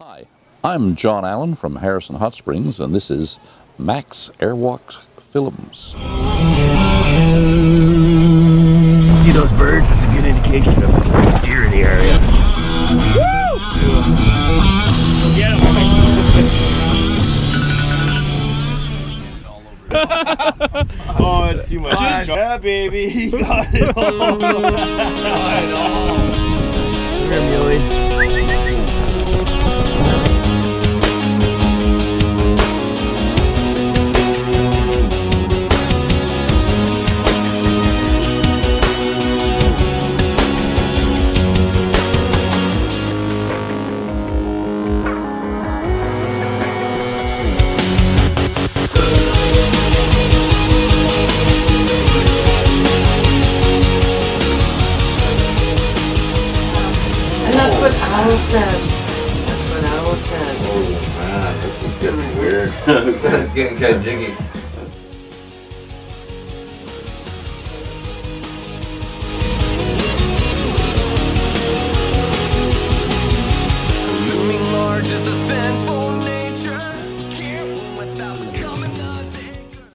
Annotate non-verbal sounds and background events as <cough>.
Hi, I'm John Allen from Harrison Hot Springs, and this is Max Airwalk Films. See those birds? It's a good indication of deer in the area. <laughs> Oh, that's too much. yeah, baby. He got it all. <laughs> got it all. Owl says. That's what Owl says. Oh man, this is getting weird. <laughs> it's getting kind of jiggy.